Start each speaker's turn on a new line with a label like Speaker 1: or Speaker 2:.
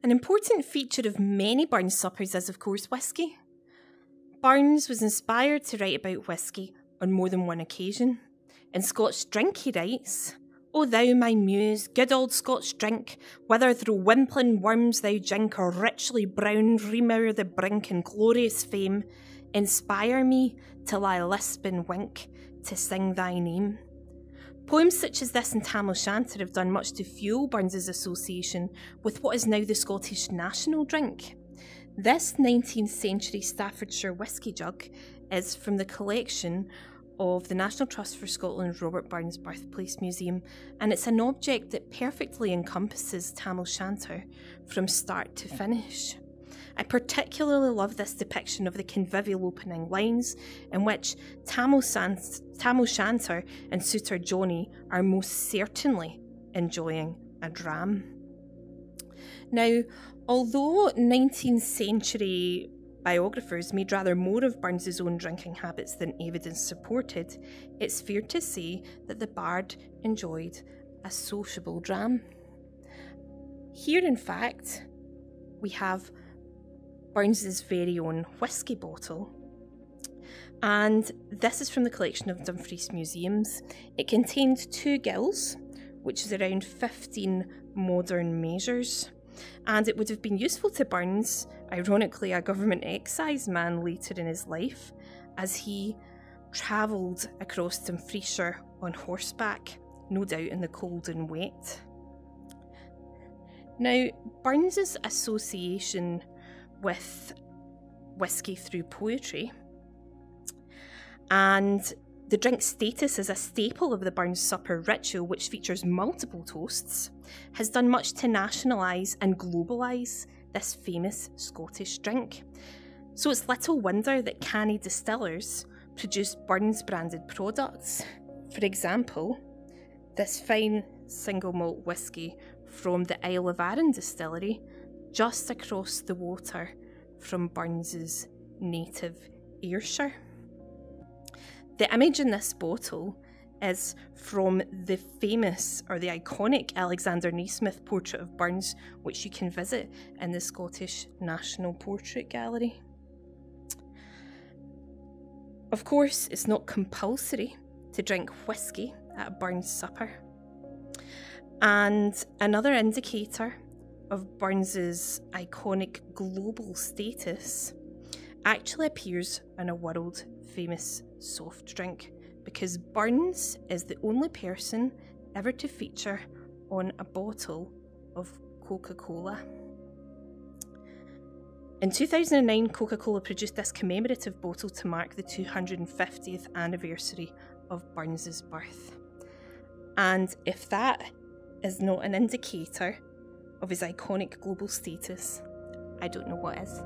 Speaker 1: An important feature of many Burns suppers is, of course, whisky. Burns was inspired to write about whisky on more than one occasion. In Scotch Drink, he writes, O thou, my muse, good old Scotch drink, whether through wimpling worms thou drink or richly brown remour the brink in glorious fame, inspire me till I lisp and wink to sing thy name. Poems such as this and Tam O'Shanter have done much to fuel Burns's association with what is now the Scottish national drink. This 19th century Staffordshire whisky jug is from the collection of the National Trust for Scotland's Robert Burns Birthplace Museum, and it's an object that perfectly encompasses Tam O'Shanter from start to finish. I particularly love this depiction of the convivial opening lines, in which Tam O'Shanter and Souter Johnny are most certainly enjoying a dram. Now, although 19th century biographers made rather more of Burns's own drinking habits than evidence supported, it's fair to say that the bard enjoyed a sociable dram. Here, in fact, we have Burns's very own whisky bottle. And this is from the collection of Dumfries Museums. It contained two gills, which is around 15 modern measures. And it would have been useful to Burns, ironically, a government excise man later in his life, as he travelled across Dumfriesshire on horseback, no doubt in the cold and wet. Now, Burns's association with whiskey through poetry. And the drink status as a staple of the Burns Supper ritual, which features multiple toasts, has done much to nationalise and globalise this famous Scottish drink. So it's little wonder that canny distillers produce Burns branded products. For example, this fine single malt whisky from the Isle of Arran distillery just across the water from Burns's native Ayrshire. The image in this bottle is from the famous or the iconic Alexander Nasmyth portrait of Burns, which you can visit in the Scottish National Portrait Gallery. Of course, it's not compulsory to drink whisky at a Burns supper. And another indicator of Burns's iconic global status actually appears in a world famous soft drink because Burns is the only person ever to feature on a bottle of Coca Cola. In 2009, Coca Cola produced this commemorative bottle to mark the 250th anniversary of Burns's birth. And if that is not an indicator of his iconic global status, I don't know what is.